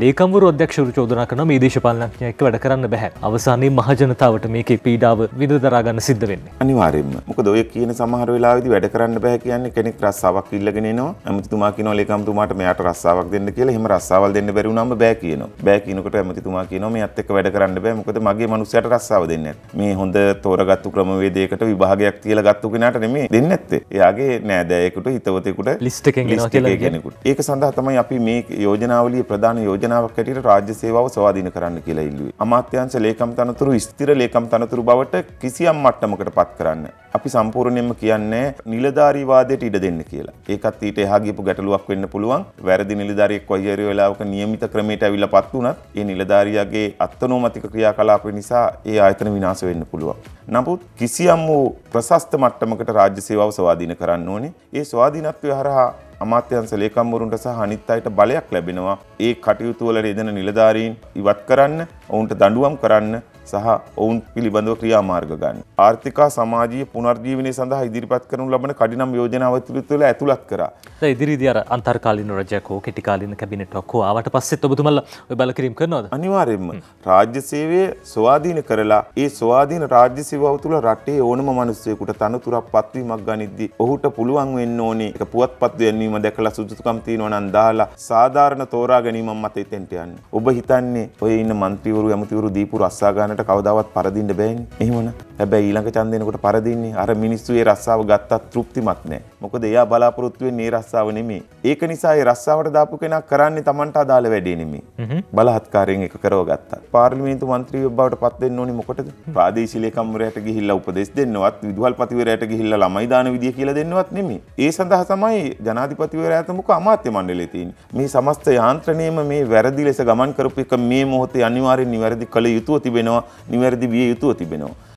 ලේකම්වරු අධ්‍යක්ෂවරු චෝදනා කරන මේ දේශපාලනඥයෙක් එක්ක වැඩ කරන්න බෑ. අවසානයේ මහජනතාවට මේකේ පීඩාව විඳ දරා ගන්න සිද්ධ වෙන්නේ. අනිවාර්යයෙන්ම. මොකද ඔය කියන සමහර වෙලාවෙදි වැඩ කරන්න බෑ කියන්නේ කෙනෙක් රස්සාවක් ඉල්ලගෙන එනවා. ඇමතිතුමා කියනවා ලේකම්තුමාට මෙයාට රස්සාවක් දෙන්න කියලා. එහෙම රස්සාවල් දෙන්න බැරි වුණාම බෑ කියනවා. බෑ කියනකොට ඇමතිතුමා කියනවා මෙයත් එක්ක වැඩ කරන්න බෑ. මොකද මගේ මිනිස්සයාට රස්සාව දෙන්නේ. මේ හොඳ තෝරගත්තු ක්‍රමවේදයකට විභාගයක් කියලා ගත්තු කෙනාට නෙමෙයි දෙන්නේ නැත්තේ. එයාගේ නෑදෑයෙකුට හිතවතෙකුට ලිස්ට් එකෙන් එනවා කියලා කෙනෙකුට. ඒක සඳහා තමයි අපි මේ යෝජනාවලියේ ප්‍රධාන යෝජනාවක් හැටියට රාජ්‍ය සේවාව ස්වාධීන කරන්න කියලා ඉල්ලුවේ. අමාත්‍යාංශ ලේකම් තනතුරු ස්ථිර ලේකම් තනතුරු බවට කිසියම් මට්ටමකට පත් කරන්න. අපි සම්පූර්ණයෙන්ම කියන්නේ නිලධාරීවාදයට ඉඩ දෙන්න කියලා. ඒකත් ඊට එහා ගියපු ගැටලුවක් වෙන්න පුළුවන්. වැරදි නිලධාරියෙක් කොයි හරි වෙලාවක නියමිත ක්‍රමයට ඇවිල්ලා පත් වුණත් ඒ නිලධාරියාගේ අත්නෝමතික ක්‍රියාකලාප නිසා ඒ ආයතන විනාශ වෙන්න පුළුවන්. නමුත් කිසියම් වූ ප්‍රශස්ත මට්ටමකට රාජ්‍ය සේවාව ස්වාධීන කරන්න ඕනේ. ඒ ස්වාධීනත්වය හරහා අමාත්‍යංශ ලේකම්වරුන්ට සහ අනිත් අයට බලයක් ලැබෙනවා. ඒ කටයුතු වල යෙදෙන නිලධාරීන් ඉවත් කරන්න, ඔවුන්ට දඬුවම් කරන්න සහ ඔවුන් පිළිබඳව ක්‍රියාමාර්ග ගන්න. ආර්ථිකා සමාජයේ පුනර්ජීවනය සඳහා ඉදිරිපත් කරනු ලබන කඩිනම් යෝජනාව තුළ ඇතුළත් කරා. ඉදිරිදි අර අන්තර්කාලීන රජයකෝ කෙටිකාලීන කැබිනට් ඔක්කෝ ආවට පස්සෙත් ඔබතුමල්ලා ඔය බලකිරීම කරනවද? අනිවාර්යයෙන්ම රාජ්‍ය සේවය ස්වාධීන කරලා ඒ ස්වාධීන රාජ්‍ය සේවාව තුළ රටේ ඕනම මිනිස්සෙකුට තනතුරක් පත්වීමක් ගනිද්දී ඔහුට පුළුවන් වෙන්න ඕනේ ඒක පුවත්පත් වෙනවීම දැකලා සුදුසුකම් තියෙනවා නම් දාලා සාධාරණ තෝරා ගැනීමක් මත එතෙන්ට යන්න. ඔබ හිතන්නේ ඔය ඉන්න മന്ത്രിවරු ඇමතිවරු දීපු රස්සාගාන ගන්නට කවදාවත් පරදින්න බෑනේ. එහෙමන. හැබැයි ඊළඟ ඡන්දෙනකොට පරදින්නේ අර මිනිස්සු ඒ රස්සාව ගත්තත් තෘප්තිමත් නෑ. මොකද එයා බලාපොරොත්තු වෙන්නේ ඒ රස්සාව නෙමෙයි. ඒක නිසා ඒ රස්සාවට දාපු කෙනා කරන්නේ Tamanට අදාළ වැඩේ නෙමෙයි. බලහත්කාරයෙන් එක කරව ගත්තා. පාර්ලිමේන්තු මන්ත්‍රීව බවට පත් වෙන්න ඕනේ මොකටද? ප්‍රාදේශීය ලේකම්වරයාට ගිහිල්ලා උපදෙස් දෙන්නවත්, විදුහල්පතිවරයාට ගිහිල්ලා ළමයි දාන විදිය කියලා දෙන්නවත් නෙමෙයි. ඒ සඳහා තමයි ජනාධිපතිවරයා තමුක අමාත්‍ය මණ්ඩලය තියෙන්නේ. මේ සමස්ත යාන්ත්‍රණයම මේ වැරදි ලෙස ගමන් කරපු එක මේ මොහොතේ අනිවාර්යෙන් නිවැරදි කළ යුතුව තිබෙනවා, නිවැරදි විය යුතුව තිබෙනවා.